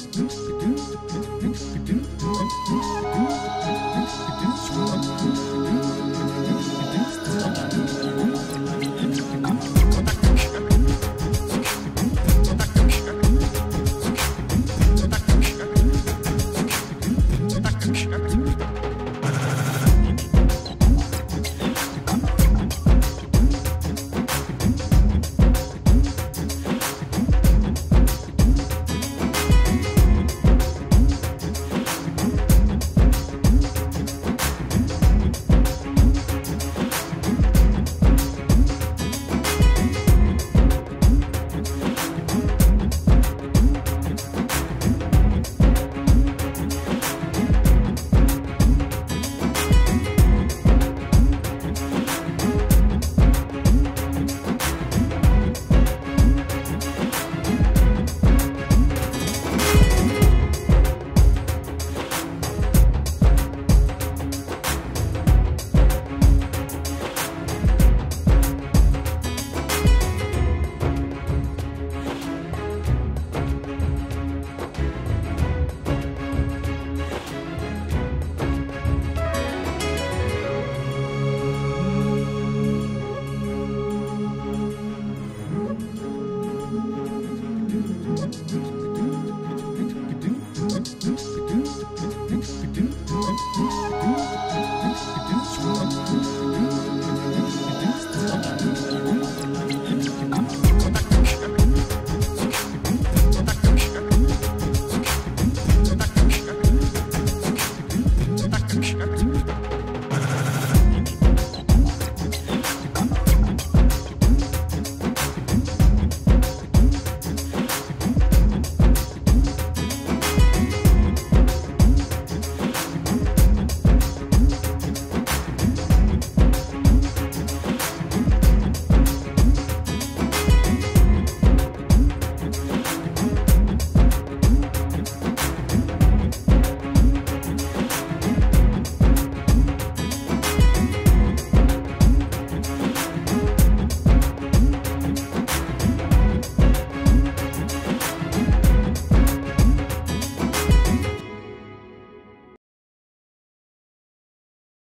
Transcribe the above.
Oops. Mm-hmm.